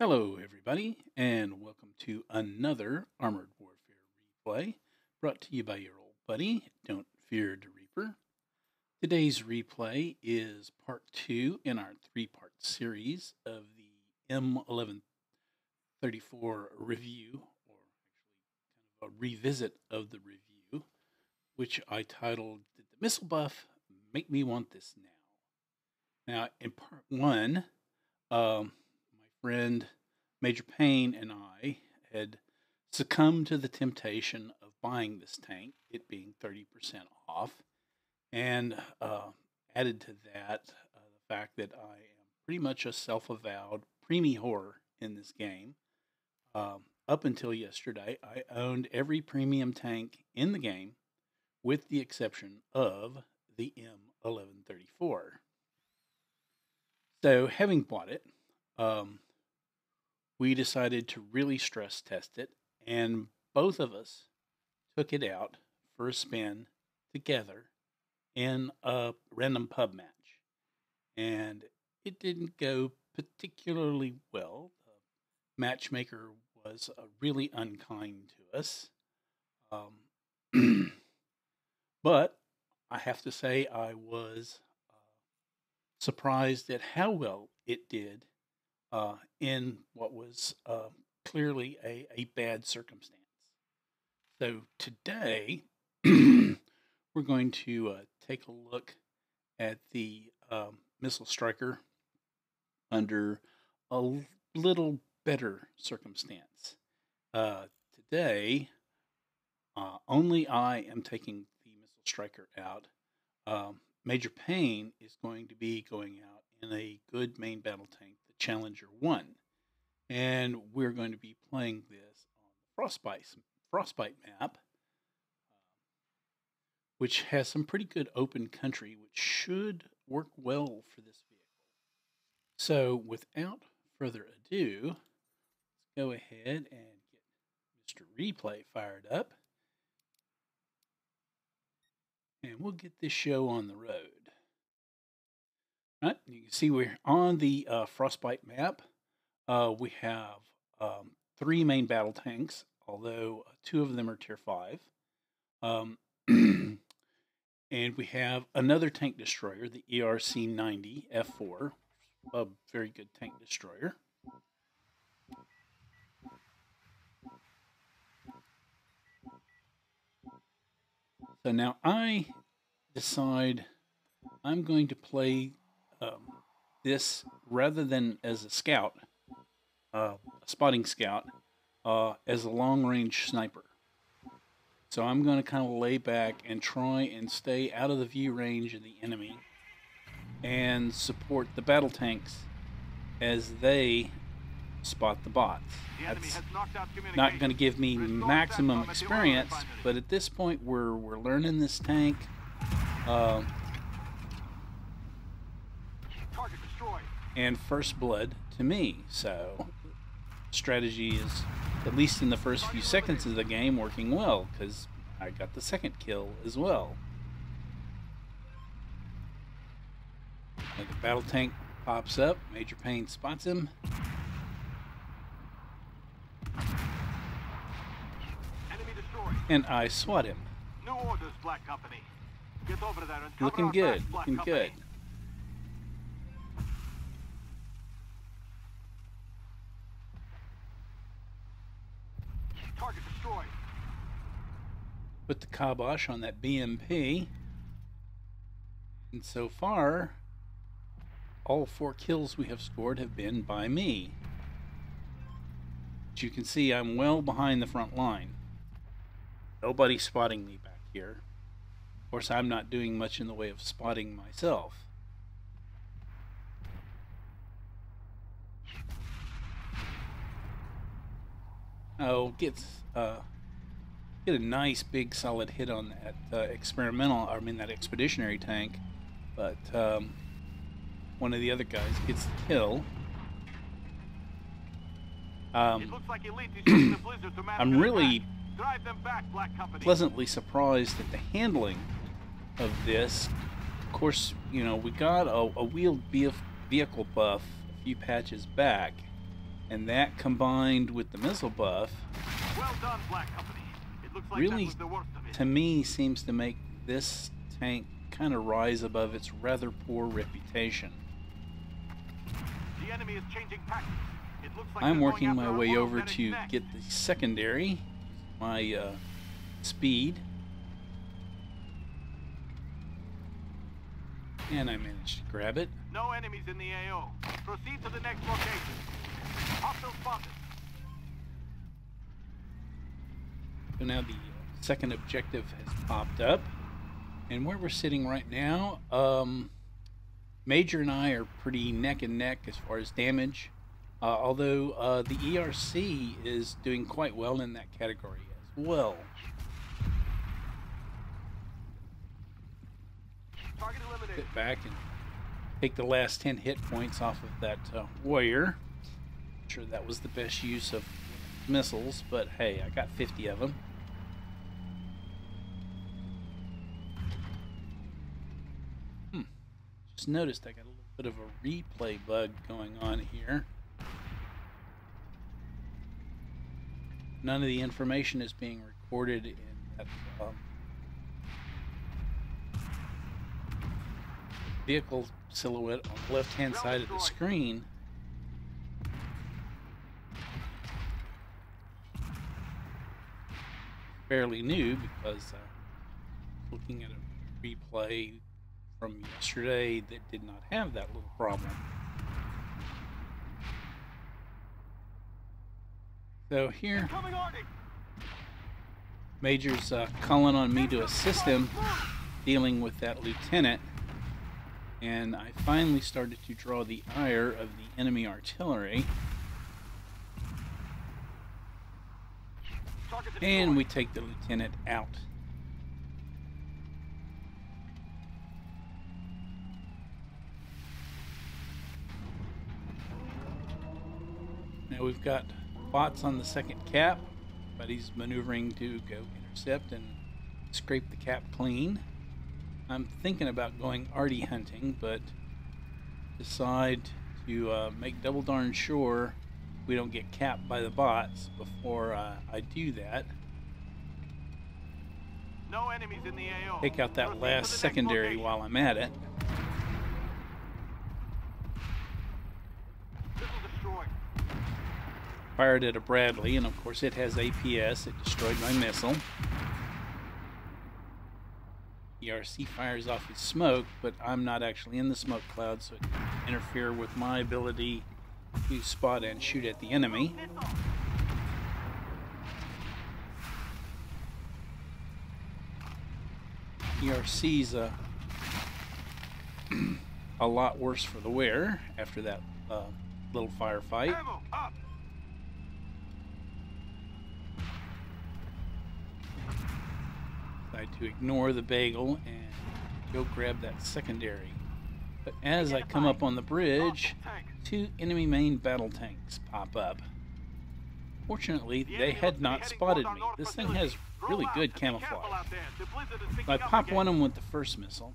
Hello, everybody, and welcome to another Armored Warfare replay brought to you by your old buddy, Don't Fear the Reaper. Today's replay is part two in our three part series of the M1134 review, or actually kind of a revisit of the review, which I titled Did the Missile Buff Make Me Want This Now? Now, in part one, um, friend Major Pain and I had succumbed to the temptation of buying this tank, it being 30% off, and uh, added to that uh, the fact that I am pretty much a self avowed preemie whore in this game. Um, up until yesterday, I owned every premium tank in the game, with the exception of the M1134. So, having bought it, um, we decided to really stress test it, and both of us took it out for a spin together in a random pub match. And it didn't go particularly well. The matchmaker was uh, really unkind to us. Um, but I have to say, I was uh, surprised at how well it did uh, in what was uh, clearly a, a bad circumstance. So today, we're going to uh, take a look at the um, missile Stryker under a little better circumstance. Uh, today, uh, only I am taking the missile Stryker out. Um, Major Pain is going to be going out in a good main battle tank Challenger 1. And we're going to be playing this on the Frostbite, Frostbite map, uh, which has some pretty good open country, which should work well for this vehicle. So without further ado, let's go ahead and get Mr. Replay fired up. And we'll get this show on the road. Right, you can see we're on the uh, Frostbite map. Uh, we have um, three main battle tanks, although uh, two of them are tier 5. Um, and we have another tank destroyer, the ERC 90 F4, a very good tank destroyer. So now I decide I'm going to play um, this rather than as a scout, uh, a spotting scout, uh, as a long range sniper. So I'm going to kind of lay back and try and stay out of the view range of the enemy and support the battle tanks as they spot the bots. That's not going to give me maximum experience, but at this point we're, we're learning this tank. Uh, and first blood to me. So strategy is, at least in the first few seconds of the game, working well because I got the second kill as well. And the battle tank pops up. Major Pain spots him. And I swat him. Orders, Black Company. Get over there and Looking good. Looking good. Target destroyed. Put the kibosh on that BMP. And so far, all four kills we have scored have been by me. As you can see, I'm well behind the front line. Nobody spotting me back here. Of course, I'm not doing much in the way of spotting myself. Oh, gets uh, get a nice big solid hit on that uh, experimental. I mean that expeditionary tank, but um, one of the other guys gets the kill. Um, like I'm really back, pleasantly surprised at the handling of this. Of course, you know we got a, a wheeled vehicle buff a few patches back, And that combined with the missile buff Well done, Black Company. Like Really, the worst of it. to me seems to make this tank kind of rise above its rather poor reputation. The enemy is changing. It looks like I'm working my way over to next. get the secondary, my uh, speed. And I managed to grab it. No enemies in the AO. Proceed to the next location. Hostile spotted. So now the second objective has popped up. And where we're sitting right now, um, Major and I are pretty neck and neck as far as damage. Uh, although uh, the ERC is doing quite well in that category as well. Target eliminated. Sit back and take the last 10 hit points off of that uh, warrior. Not sure that was the best use of missiles, but hey, I got 50 of them. Hmm. Just noticed I got a little bit of a replay bug going on here. None of the information is being recorded in that um, vehicle silhouette on the left hand side of the screen. Fairly new because uh, looking at a replay from yesterday that did not have that little problem. So here, Major's uh, calling on me to assist him dealing with that lieutenant. And I finally started to draw the ire of the enemy artillery. Target And we take the lieutenant out. Now we've got bots on the second cap, but he's maneuvering to go intercept and scrape the cap clean. I'm thinking about going arty hunting, but decide to uh, make double darn sure we don't get capped by the bots before uh, I do that. No enemies in the AO. Take out that Proceed last secondary location. while I'm at it. Fired at a Bradley, and of course it has APS. It destroyed my missile. ERC fires off his smoke, but I'm not actually in the smoke cloud, so it can interfere with my ability to spot and shoot at the enemy. ERC's a, a lot worse for the wear after that uh, little firefight. Decide to ignore the bagel and go grab that secondary. But as I come up on the bridge, two enemy main battle tanks pop up. Fortunately, The they had looks to be not spotted me. This thing has really good and be careful camouflage. out there. The blizzard is picking I pop one of them with the first missile.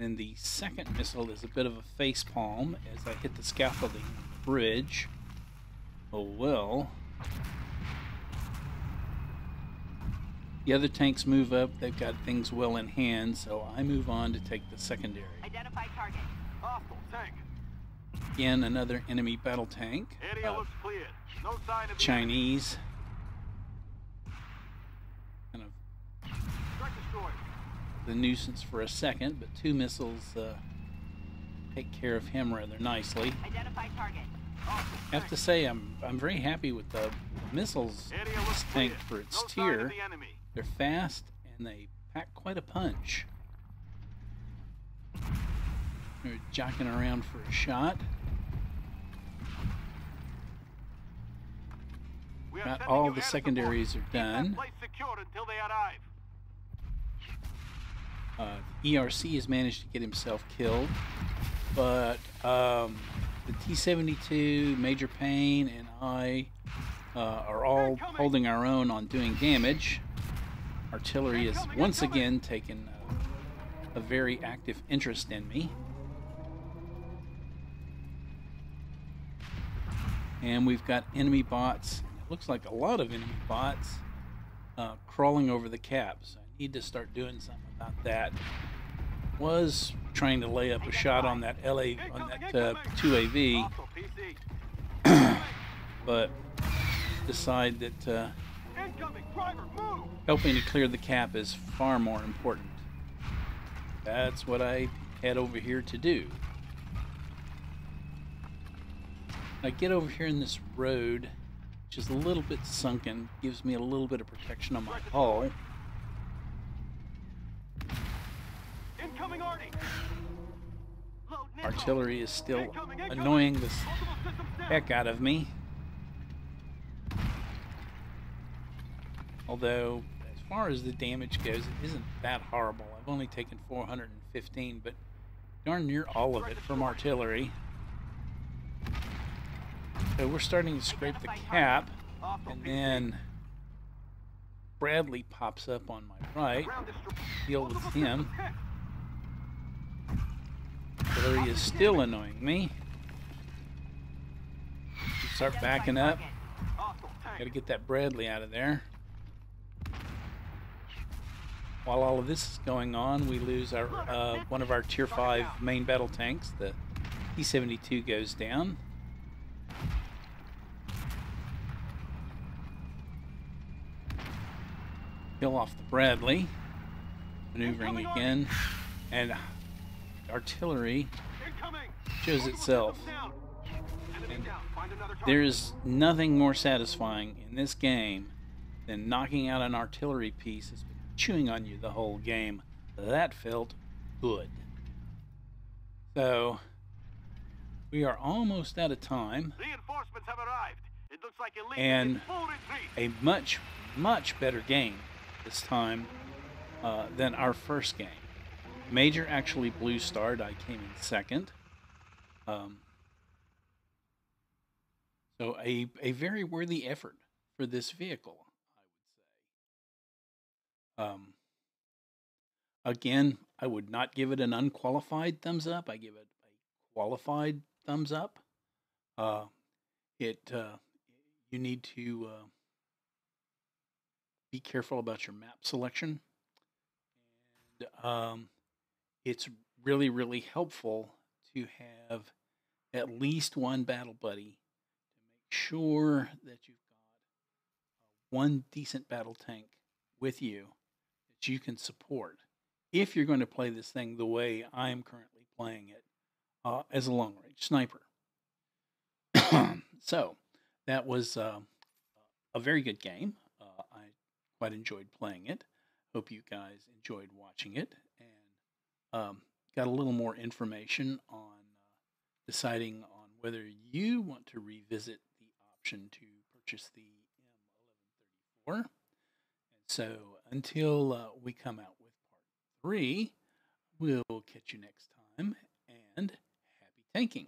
And the second missile is a bit of a face palm as I hit the scaffolding bridge. Oh well. The other tanks move up, they've got things well in hand, so I move on to take the secondary. Identify target. Hostile tank. Again, another enemy battle tank. Area uh, looks cleared. No sign of Chinese. Kind of enemy. Strike destroyed. the nuisance for a second, but two missiles uh, take care of him rather nicely. Identify target. I have to say, I'm I'm very happy with the missiles Area in looks this tank for its no tier. They're fast and they pack quite a punch. They're jocking around for a shot. All the air support. secondaries are done. place secured until they arrive. Uh, ERC has managed to get himself killed, but um, the T-72, Major Pain, and I uh, are all holding our own on doing damage. Artillery is once again taking a, a very active interest in me. and we've got enemy bots. It looks like a lot of enemy bots uh, crawling over the caps. I need to start doing something about that. Was trying to lay up a shot on that LA on that uh, 2AV, but decide that uh, Incoming. Driver, move. helping to clear the cap is far more important. That's what I head over here to do. I get over here in this road, which is a little bit sunken, gives me a little bit of protection on my hull. Incoming. Artillery is still annoying the Multiple systems down. heck out of me. Although, as far as the damage goes, it isn't that horrible. I've only taken 415, but darn near all of it from artillery. So we're starting to scrape the cap, and then Bradley pops up on my right. Deal with him. Artillery is still annoying me. Start backing up. Gotta get that Bradley out of there. While all of this is going on, we lose our uh, one of our tier five main battle tanks. The T-72 goes down. Kill off the Bradley. Maneuvering again, and artillery shows itself. And. There is nothing more satisfying in this game than knocking out an artillery piece chewing on you the whole game. That felt good. So, we are almost out of time. Reinforcements have arrived. It looks like And is full retreat. A much, much better game this time uh, than our first game. Major actually blue starred. I came in second. Um, so a, a very worthy effort for this vehicle, I would say. Um, again, I would not give it an unqualified thumbs up. I give it a qualified thumbs up. Uh, it uh, you need to uh, be careful about your map selection. And um, it's really, really helpful to have at least one battle buddy to make sure that you've got uh, one decent battle tank with you that you can support if you're going to play this thing the way I am currently playing it uh, as a long range sniper. so that was uh, a very good game. Uh, I quite enjoyed playing it. Hope you guys enjoyed watching it and um, got a little more information on uh, deciding on whether you want to revisit the option to purchase the M1134. And so until uh, we come out with part three, we'll catch you next time and happy tanking.